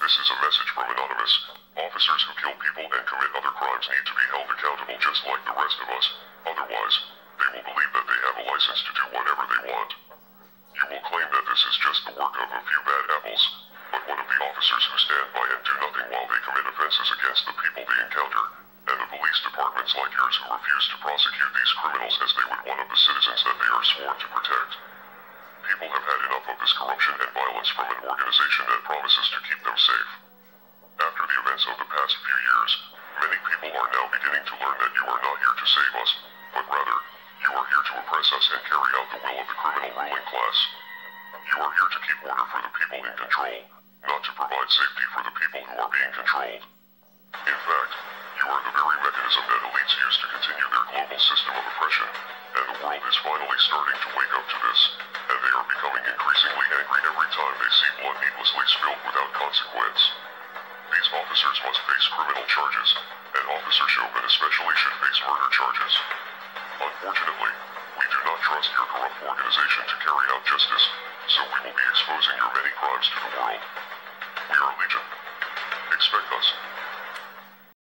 This is a message from Anonymous. Officers who kill people and commit other crimes need to be held accountable just like the rest of us. Otherwise, they will believe that they have a license to do whatever they want. You will claim that this is just the work of a few bad apples, but what of the officers who stand by and do nothing while they commit offenses against the people they encounter, and the police departments like yours who refuse to prosecute these criminals as they would one of the citizens that they are sworn to protect? Corruption and violence from an organization that promises to keep them safe. After the events of the past few years, many people are now beginning to learn that you are not here to save us, but rather, you are here to oppress us and carry out the will of the criminal ruling class. You are here to keep order for the people in control, not to provide safety for the people who are being controlled. In fact, you are the very mechanism that elites use to continue their global system of oppression, and the world is finally starting to wake up to this, and they are becoming angry every time they see blood needlessly spilled without consequence. These officers must face criminal charges, and Officer Chauvin especially should face murder charges. Unfortunately, we do not trust your corrupt organization to carry out justice, so we will be exposing your many crimes to the world. We are Legion. Expect us.